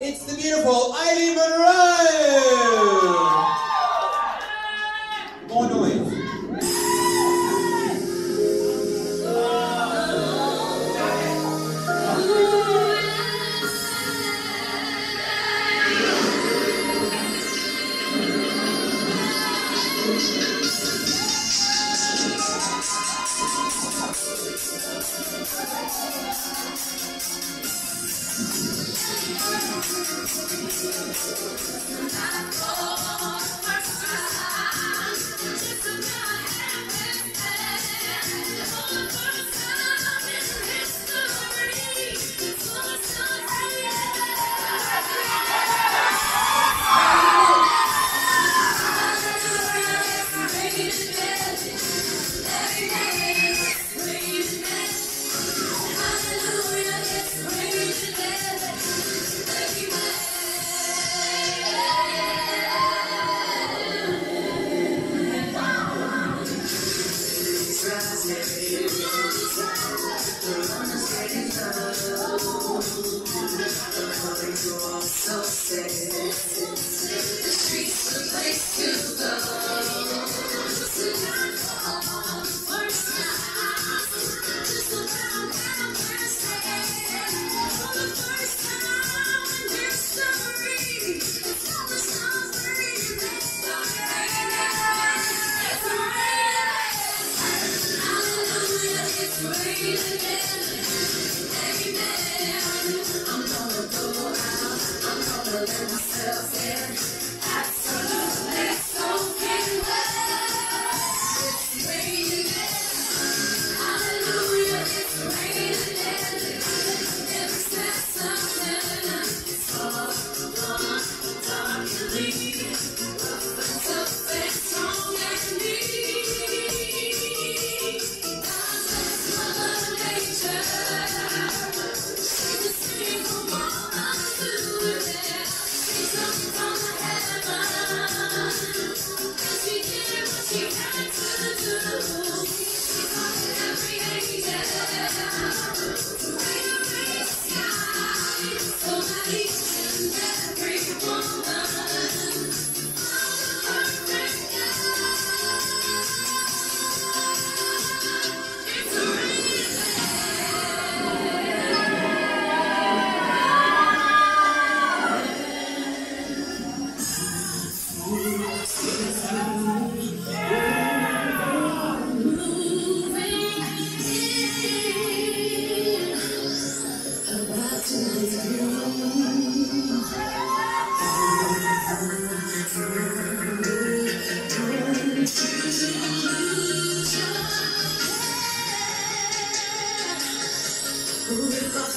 It's the beautiful Eileen Monroe! More noise. Oh, Thank you.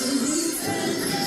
to be friends.